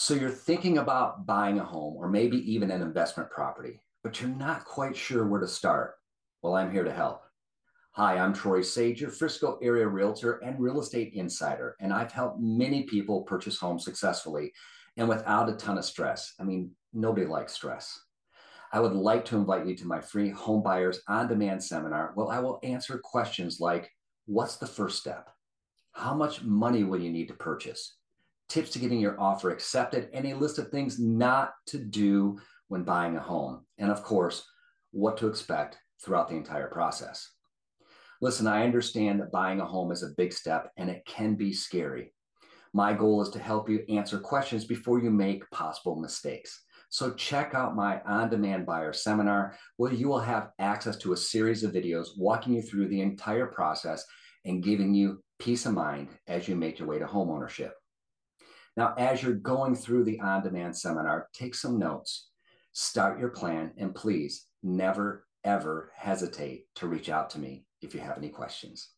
So you're thinking about buying a home or maybe even an investment property, but you're not quite sure where to start. Well, I'm here to help. Hi, I'm Troy Sage, your Frisco area realtor and real estate insider, and I've helped many people purchase homes successfully and without a ton of stress. I mean, nobody likes stress. I would like to invite you to my free home buyers on demand seminar. Well, I will answer questions like what's the first step? How much money will you need to purchase? Tips to getting your offer accepted, and a list of things not to do when buying a home. And of course, what to expect throughout the entire process. Listen, I understand that buying a home is a big step and it can be scary. My goal is to help you answer questions before you make possible mistakes. So check out my on-demand buyer seminar where you will have access to a series of videos walking you through the entire process and giving you peace of mind as you make your way to homeownership. Now, as you're going through the on demand seminar, take some notes, start your plan, and please never, ever hesitate to reach out to me if you have any questions.